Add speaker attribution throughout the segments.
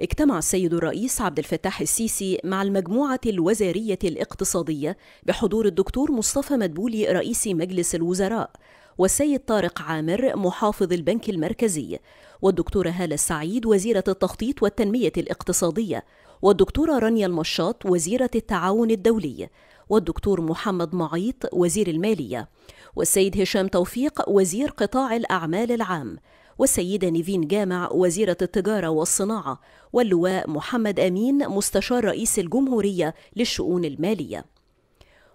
Speaker 1: اجتمع السيد الرئيس عبد الفتاح السيسي مع المجموعة الوزارية الاقتصادية بحضور الدكتور مصطفى مدبولي رئيس مجلس الوزراء والسيد طارق عامر محافظ البنك المركزي والدكتورة هالة السعيد وزيرة التخطيط والتنمية الاقتصادية والدكتورة رانيا المشاط وزيرة التعاون الدولي. والدكتور محمد معيط وزير المالية. والسيد هشام توفيق وزير قطاع الأعمال العام. والسيدة نيفين جامع وزيرة التجارة والصناعة. واللواء محمد أمين مستشار رئيس الجمهورية للشؤون المالية.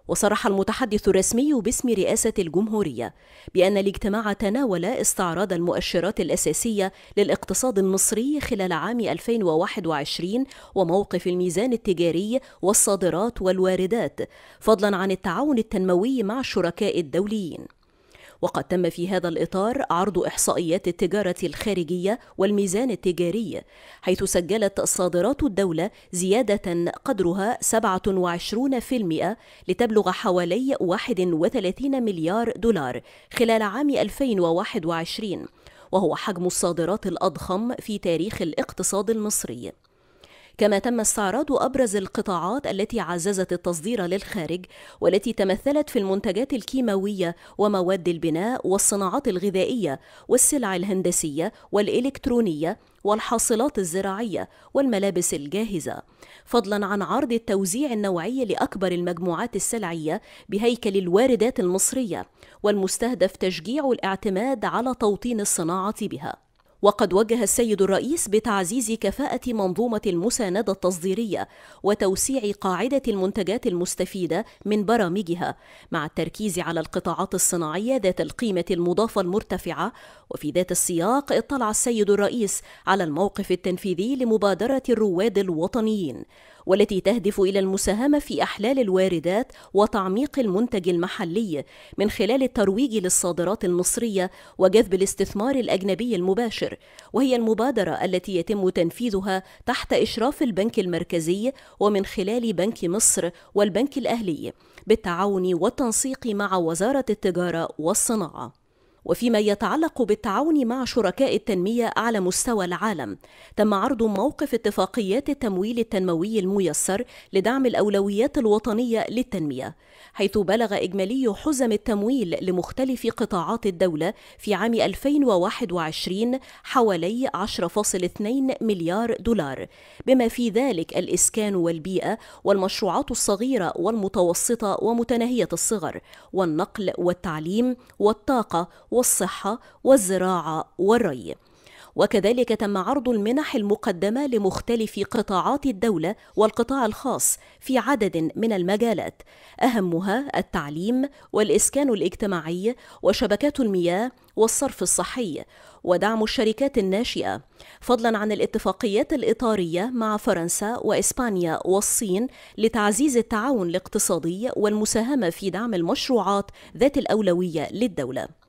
Speaker 1: وصرح المتحدث الرسمي باسم رئاسة الجمهورية بأن الاجتماع تناول استعراض المؤشرات الأساسية للاقتصاد المصري خلال عام 2021 وموقف الميزان التجاري والصادرات والواردات فضلا عن التعاون التنموي مع الشركاء الدوليين. وقد تم في هذا الإطار عرض إحصائيات التجارة الخارجية والميزان التجاري حيث سجلت صادرات الدولة زيادة قدرها 27% لتبلغ حوالي 31 مليار دولار خلال عام 2021 وهو حجم الصادرات الأضخم في تاريخ الاقتصاد المصري. كما تم استعراض أبرز القطاعات التي عززت التصدير للخارج والتي تمثلت في المنتجات الكيماوية ومواد البناء والصناعات الغذائية والسلع الهندسية والإلكترونية والحاصلات الزراعية والملابس الجاهزة. فضلا عن عرض التوزيع النوعي لأكبر المجموعات السلعية بهيكل الواردات المصرية والمستهدف تشجيع الاعتماد على توطين الصناعة بها. وقد وجه السيد الرئيس بتعزيز كفاءة منظومة المساندة التصديرية وتوسيع قاعدة المنتجات المستفيدة من برامجها مع التركيز على القطاعات الصناعية ذات القيمة المضافة المرتفعة. وفي ذات السياق اطلع السيد الرئيس على الموقف التنفيذي لمبادرة الرواد الوطنيين. والتي تهدف إلى المساهمة في أحلال الواردات وتعميق المنتج المحلي من خلال الترويج للصادرات المصرية وجذب الاستثمار الأجنبي المباشر. وهي المبادرة التي يتم تنفيذها تحت إشراف البنك المركزي ومن خلال بنك مصر والبنك الأهلي بالتعاون والتنسيق مع وزارة التجارة والصناعة. وفيما يتعلق بالتعاون مع شركاء التنمية على مستوى العالم تم عرض موقف اتفاقيات التمويل التنموي الميسر لدعم الأولويات الوطنية للتنمية حيث بلغ إجمالي حزم التمويل لمختلف قطاعات الدولة في عام 2021 حوالي 10.2 مليار دولار بما في ذلك الإسكان والبيئة والمشروعات الصغيرة والمتوسطة ومتناهية الصغر والنقل والتعليم والطاقة والصحة والزراعة والري. وكذلك تم عرض المنح المقدمة لمختلف قطاعات الدولة والقطاع الخاص في عدد من المجالات. أهمها التعليم والإسكان الاجتماعي وشبكات المياه والصرف الصحي ودعم الشركات الناشئة. فضلا عن الاتفاقيات الإطارية مع فرنسا وإسبانيا والصين لتعزيز التعاون الاقتصادي والمساهمة في دعم المشروعات ذات الأولوية للدولة.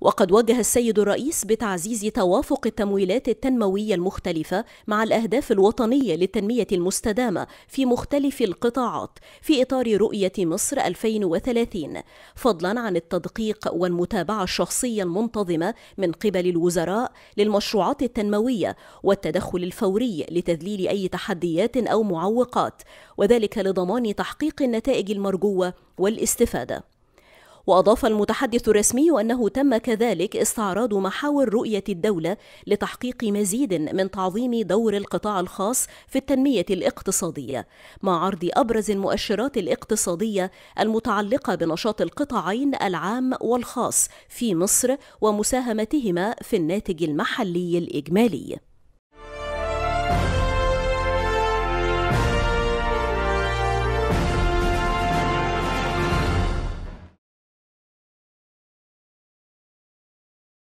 Speaker 1: وقد وجه السيد الرئيس بتعزيز توافق التمويلات التنموية المختلفة مع الأهداف الوطنية للتنمية المستدامة في مختلف القطاعات في إطار رؤية مصر 2030 فضلا عن التدقيق والمتابعة الشخصية المنتظمة من قبل الوزراء للمشروعات التنموية والتدخل الفوري لتذليل أي تحديات أو معوقات وذلك لضمان تحقيق النتائج المرجوة والاستفادة. وأضاف المتحدث الرسمي أنه تم كذلك استعراض محاور رؤية الدولة لتحقيق مزيد من تعظيم دور القطاع الخاص في التنمية الاقتصادية مع عرض أبرز المؤشرات الاقتصادية المتعلقة بنشاط القطاعين العام والخاص في مصر ومساهمتهما في الناتج المحلي الإجمالي.